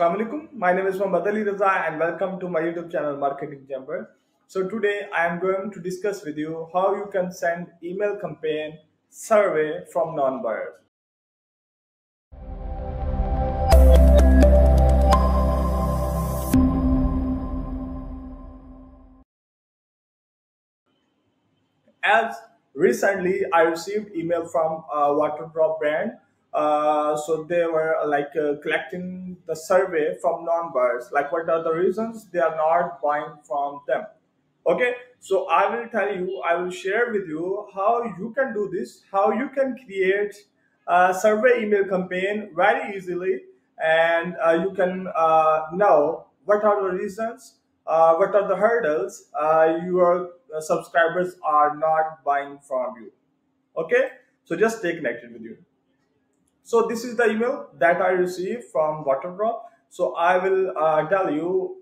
Assalamualaikum. My name is Mohammad Ali Raza and welcome to my YouTube channel Marketing Chamber. So today I am going to discuss with you how you can send email campaign survey from non-buyers. As recently I received email from uh, a Waterdrop brand uh, so they were uh, like uh, collecting the survey from non-buyers. Like what are the reasons? They are not buying from them. Okay so i will tell you i will share with you how you can do this how you can create a survey email campaign very easily and uh, you can uh, know what are the reasons uh, what are the hurdles your subscribers are not buying from you. Okay so just stay connected with you so this is the email that I received from Waterdrop. So I will uh, tell you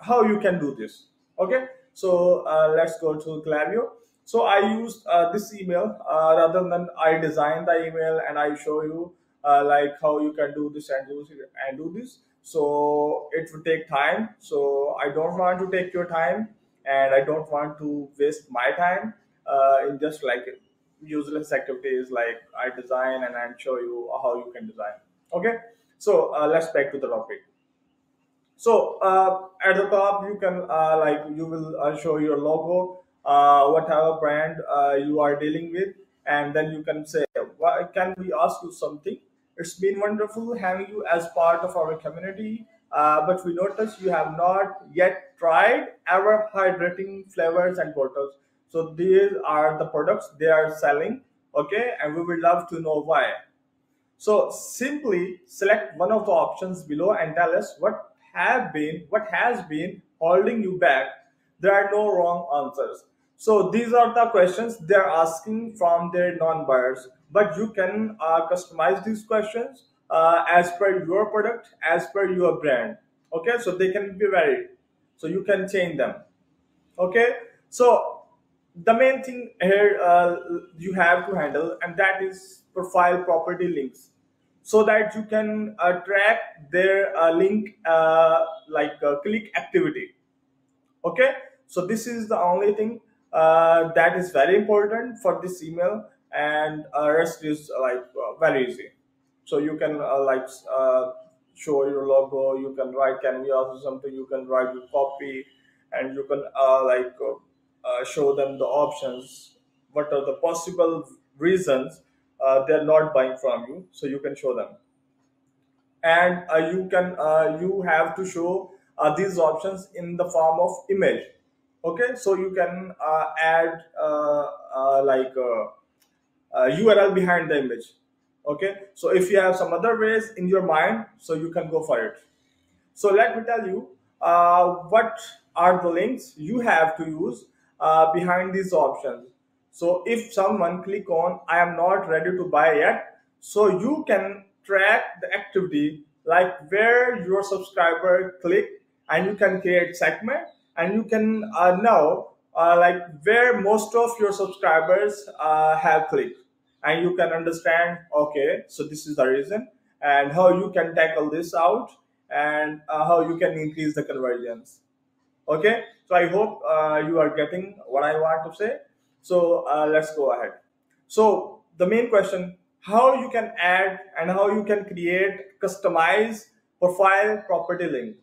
how you can do this. Okay. So uh, let's go to Klaviyo. So I used uh, this email uh, rather than I design the email and I show you uh, like how you can do this and do this and do this. So it would take time. So I don't want to take your time and I don't want to waste my time uh, in just like useless activities like I design and I show you how you can design. Okay, so uh, let's back to the topic. So uh, at the top, you can uh, like you will uh, show your logo, uh, whatever brand uh, you are dealing with, and then you can say, well, "Can we ask you something?" It's been wonderful having you as part of our community, but we notice you have not yet tried our hydrating flavors and bottles so these are the products they are selling okay and we would love to know why. So simply select one of the options below and tell us what have been what has been holding you back. There are no wrong answers. So these are the questions they're asking from their non-buyers. But you can uh, customize these questions uh, as per your product as per your brand. Okay so they can be varied. So you can change them. Okay so the main thing here uh, you have to handle and that is profile property links. So that you can uh, track their uh, link uh, like uh, click activity. Okay? So this is the only thing uh, that is very important for this email and rest is like very easy. So you can like show your logo you can write can we also something you can write your copy and you can like uh, show them the options what are the possible reasons uh, they're not buying from you so you can show them. And uh, you can uh, you have to show uh, these options in the form of image. Okay so you can uh, add like a url behind the image. Okay so if you have some other ways in your mind so you can go for it. So let me tell you what are the links you have to use uh, behind these options. So if someone click on I am not ready to buy yet, so you can track the activity like where your subscriber click and you can create segment and you can uh, know uh, like where most of your subscribers uh, have clicked and you can understand okay so this is the reason and how you can tackle this out and uh, how you can increase the conversions okay? So i hope uh, you are getting what i want to say. So uh, let's go ahead. So the main question how you can add and how you can create customize profile property link.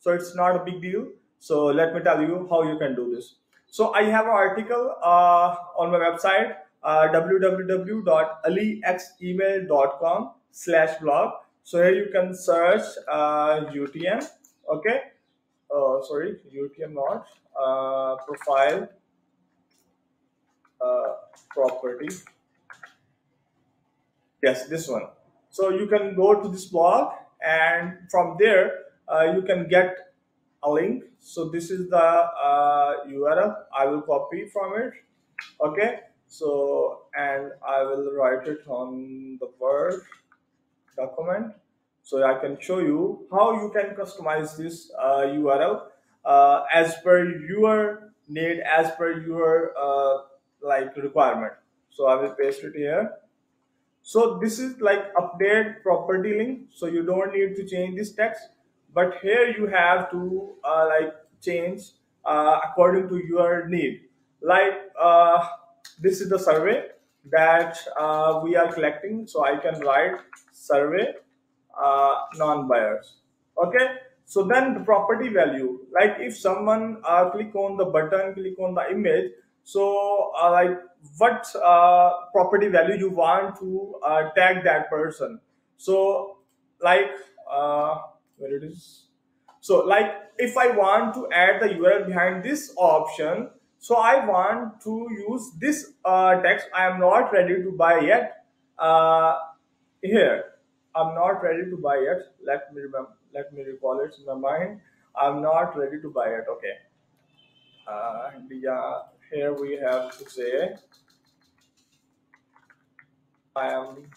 So it's not a big deal. So let me tell you how you can do this. So i have an article uh, on my website uh, www.alixemail.com slash blog. So here you can search uh, utm okay uh, sorry, UTM not, uh, profile uh, property. Yes, this one. So you can go to this blog and from there uh, you can get a link. So this is the uh, URL. I will copy from it. Okay. So and I will write it on the Word document so I can show you how you can customize this uh, URL uh, as per your need, as per your uh, like requirement. So I will paste it here. so this is like update property link so you don't need to change this text but here you have to uh, like change uh, according to your need like uh, this is the survey that we are collecting so i can write survey uh, non-buyers okay so then the property value like if someone uh, click on the button click on the image so uh, like what uh, property value you want to uh, tag that person so like uh, where it is so like if I want to add the URL behind this option, so I want to use this text. I am not ready to buy yet. Here, I'm not ready to buy yet. Let me remember. Let me recall it in my mind. I'm not ready to buy it. Okay. Uh, yeah. Here we have to say I am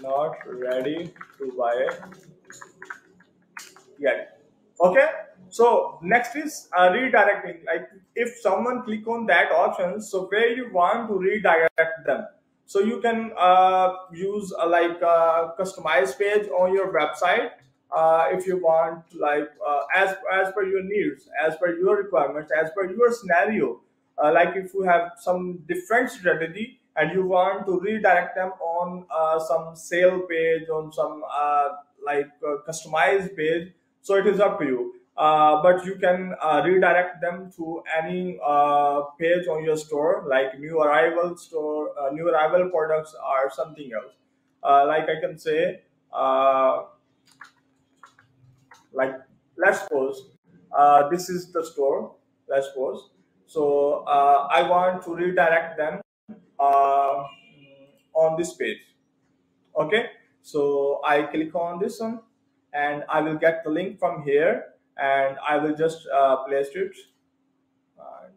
not ready to buy it yet. Okay. So next is uh, redirecting. Like if someone click on that option, so where you want to redirect them. So you can uh, use uh, like a customized page on your website uh, if you want like uh, as as per your needs, as per your requirements, as per your scenario. Uh, like if you have some different strategy and you want to redirect them on uh, some sale page on some uh, like customized page so it is up to you uh, but you can uh, redirect them to any uh, page on your store like new arrival store uh, new arrival products or something else. Uh, like i can say uh, like let's suppose this is the store let's suppose so i want to redirect them on this page. Okay? So i click on this one and i will get the link from here and i will just uh, place it. And,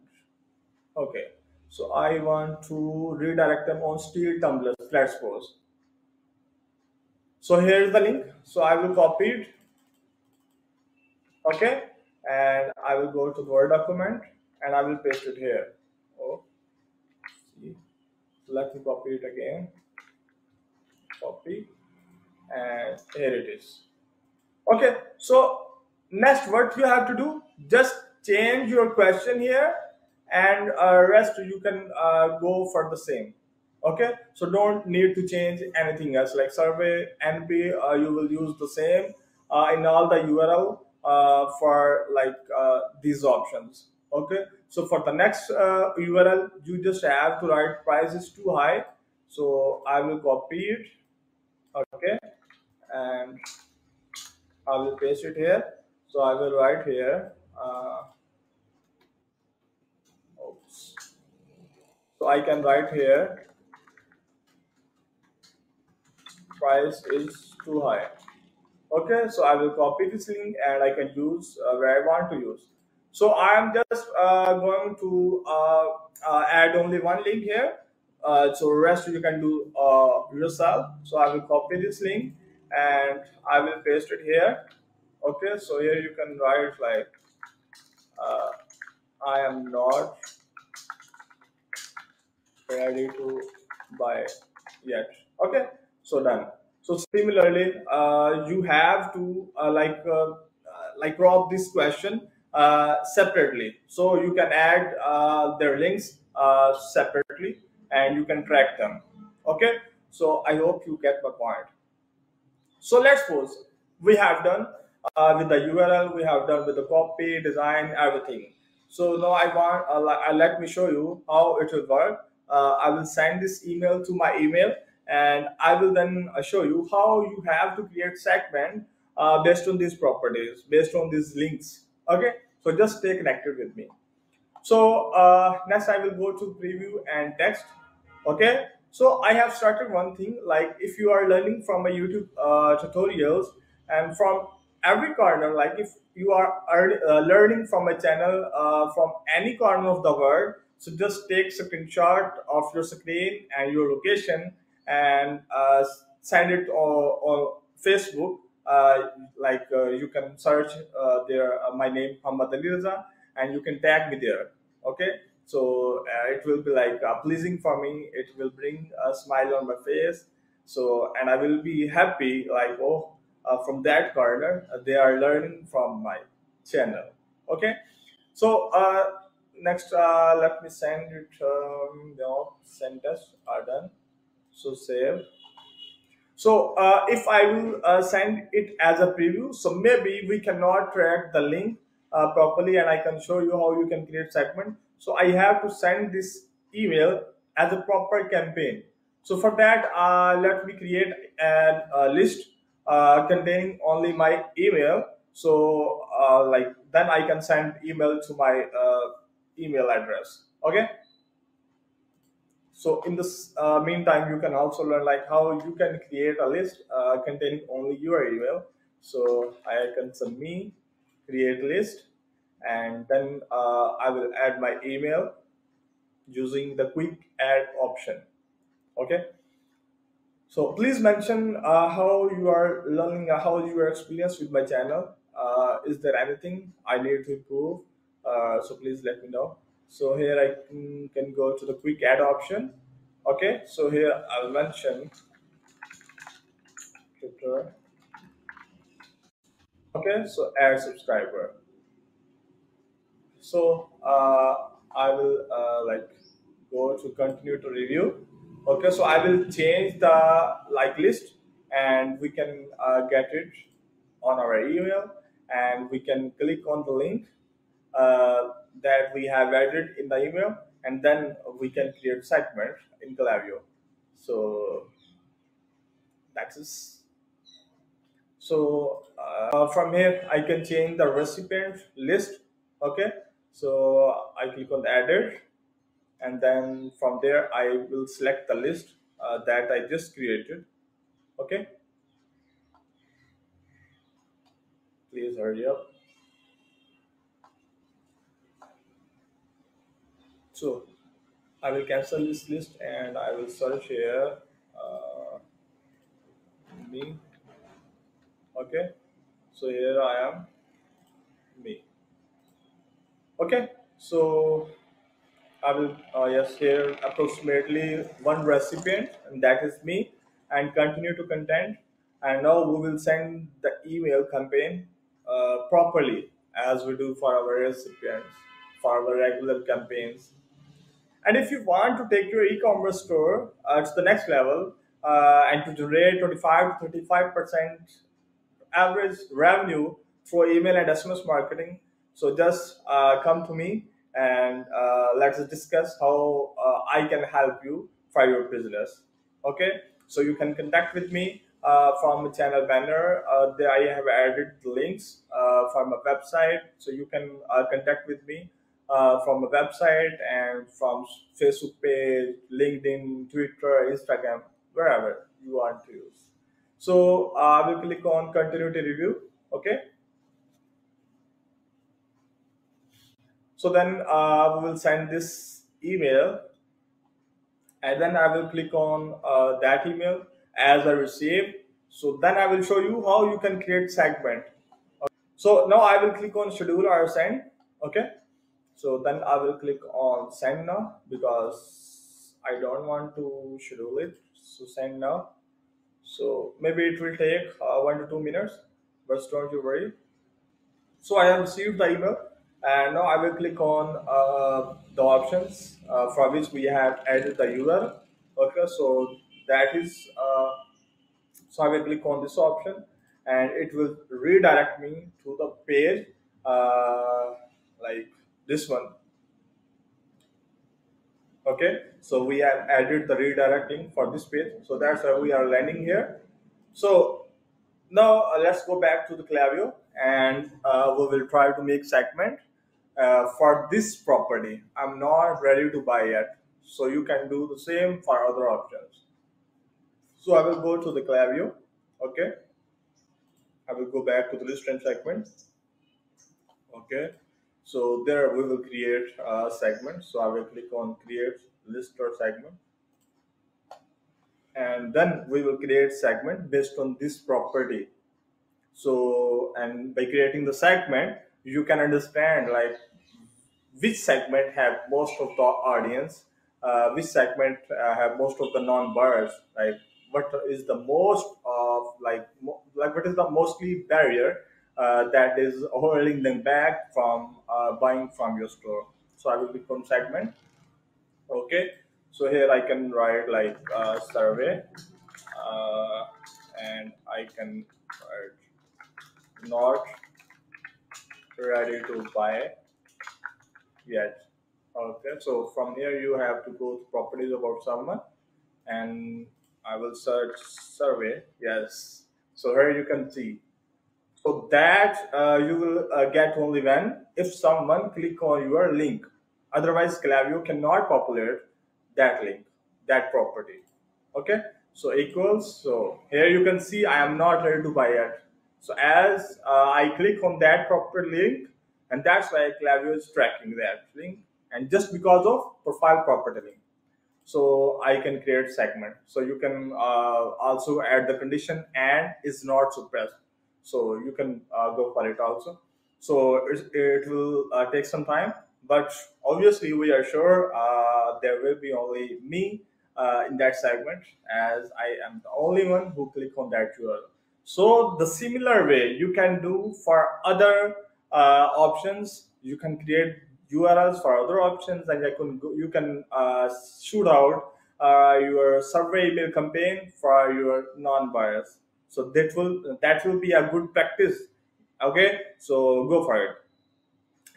okay. So i want to redirect them on steel tumblers let's suppose so here is the link. So i will copy it. Okay. And i will go to word document and i will paste it here. Oh see. Let me copy it again. Copy. And here it is. Okay. So next what you have to do just change your question here and uh, rest you can uh, go for the same. Okay? So don't need to change anything else like survey np uh, you will use the same uh, in all the url uh, for like uh, these options. Okay? So for the next url you just have to write price is too high. So i will copy it. Okay? And i will paste it here so i will write here uh, oops. so i can write here price is too high. Okay so i will copy this link and i can use uh, where i want to use. So i am just uh, going to uh, uh, add only one link here. Uh, so rest you can do yourself. So i will copy this link and i will paste it here okay so here you can write like uh, i am not ready to buy yet. Okay so done. So similarly uh, you have to uh, like uh, like crop this question uh, separately. So you can add uh, their links separately and you can track them. Okay so i hope you get my point. So let's suppose we have done uh, with the URL, we have done with the copy, design, everything. So now I want, uh, uh, let me show you how it will work. Uh, I will send this email to my email and I will then uh, show you how you have to create segment uh, based on these properties, based on these links. Okay, so just stay connected with me. So uh, next I will go to preview and text. Okay. So I have started one thing like if you are learning from my YouTube uh, tutorials and from every corner, like if you are uh, learning from a channel uh, from any corner of the world, so just take screenshot of your screen and your location and uh, send it on, on Facebook. Uh, like uh, you can search there my name Muhammad Ali and you can tag me there okay? So it will be like pleasing for me. It will bring a smile on my face. So and i will be happy like oh from that corner uh, they are learning from my channel. Okay? So uh, next uh, let me send it um, send us are done so save. So uh, if I will uh, send it as a preview, so maybe we cannot track the link uh, properly and I can show you how you can create segment. So I have to send this email as a proper campaign. So for that, uh, let me create a list uh, containing only my email. So uh, like then I can send email to my email address. Okay. So in this uh, meantime, you can also learn like how you can create a list uh, containing only your email. So I can send me create list, and then uh, I will add my email using the quick add option. Okay. So please mention uh, how you are learning, uh, how are experienced with my channel. Uh, is there anything I need to improve? so please let me know. So here I can, can go to the quick add option. Okay so here I'll mention. Twitter okay so add subscriber. So uh, I will uh, like go to continue to review okay so I will change the like list and we can uh, get it on our email and we can click on the link uh, that we have added in the email and then we can create segment in Klaviyo. So that's. So uh, from here I can change the recipient list. Okay, so I click on edit and then from there I will select the list uh, that I just created. Okay, please hurry up. So I will cancel this list and I will search here uh, me. Okay, so here I am me. Okay, so I will uh, yes here approximately one recipient and that is me and continue to content and now we will send the email campaign uh, properly as we do for our recipients for our regular campaigns. And if you want to take your e-commerce store uh, to the next level uh, and to generate 25 to 35 percent average revenue through email and SMS marketing, so just uh, come to me and uh, let's discuss how uh, I can help you for your business. Okay, so you can contact with me uh, from the channel banner. there I have added links from a website, so you can contact with me uh, from a website and from Facebook page, LinkedIn, Twitter, Instagram, wherever you want to use. So uh, I will click on continue to review. Okay. So then uh, we will send this email and then I will click on uh, that email as I receive. So then I will show you how you can create segment. Okay. So now I will click on schedule or send. Okay so then I will click on send now because I don't want to schedule it so send now so maybe it will take uh, one to two minutes but don't you worry so I have received the email and now I will click on uh, the options uh, for which we have added the URL. Okay so that is uh, so I will click on this option and it will redirect me to the page uh, like this one. Okay so we have added the redirecting for this page. So that's why we are landing here. So now uh, let's go back to the Klaviyo and uh, we will try to make segment uh, for this property I'm not ready to buy yet so you can do the same for other options so I will go to the Klaviyo okay I will go back to the list and segment okay so there we will create a segment. So I will click on create list or segment. And then we will create segment based on this property. So, and by creating the segment, you can understand like which segment have most of the audience, uh, which segment uh, have most of the non-buyers, like what is the most of like mo- like what is the mostly barrier uh, that is holding them back from uh, buying from your store. So I will click on segment. Okay, so here I can write like survey, uh, and I can write not ready to buy yet. Okay, so from here you have to go to properties about someone, and I will search survey. Yes, so here you can see. So that uh, you will uh, get only when if someone click on your link. Otherwise, Klaviyo cannot populate that link, that property. Okay, so equals. So here you can see I am not ready to buy yet. So as uh, I click on that proper link, and that's why Klaviyo is tracking that link, and just because of profile property link. So I can create segment. So you can uh, also add the condition and is not suppressed. So you can uh, go for it also. So it, it will uh, take some time, but obviously we are sure uh, there will be only me uh, in that segment as I am the only one who click on that URL. So the similar way you can do for other options, you can create URLs for other options, and you can you can uh, shoot out uh, your survey email campaign for your non-buyers. So that will that will be a good practice. Okay, so go for it.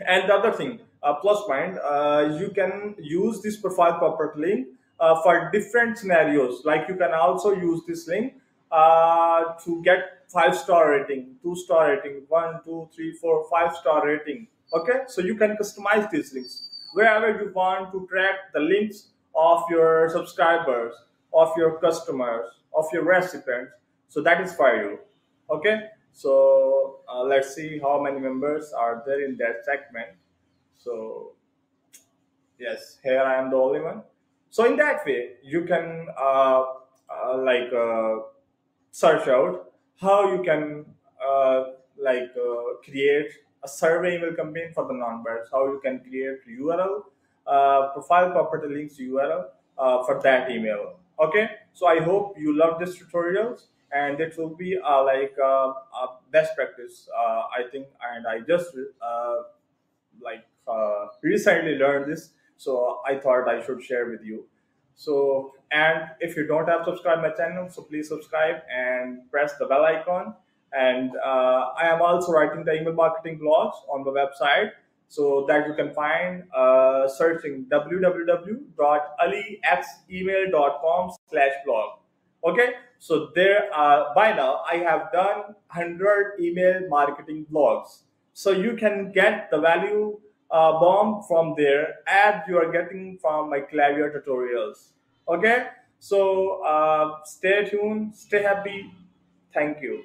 And the other thing, uh, plus point, uh, you can use this profile property link uh, for different scenarios. Like you can also use this link uh, to get five star rating, two star rating, one, two, three, four, five star rating. Okay, so you can customize these links wherever you want to track the links of your subscribers, of your customers, of your recipients. So that is for you. Okay, so uh, let's see how many members are there in that segment. So yes, here I am the only one. So in that way, you can uh, uh, like uh, search out how you can uh, like uh, create a survey email campaign for the non-buyers, how you can create URL, uh, profile property links URL uh, for that email. Okay, so I hope you love this tutorials and it will be uh, like uh, a best practice, I think. And I just like recently learned this, so I thought I should share with you. So, and if you don't have subscribed my channel, so please subscribe and press the bell icon. And uh, I am also writing the email marketing blogs on the website, so that you can find uh, searching www.alixemail.com slash blog. Okay, so there uh, by now I have done 100 email marketing blogs. So you can get the value uh, bomb from there as you are getting from my Klaviyo tutorials. Okay, so uh, stay tuned, stay happy. Thank you.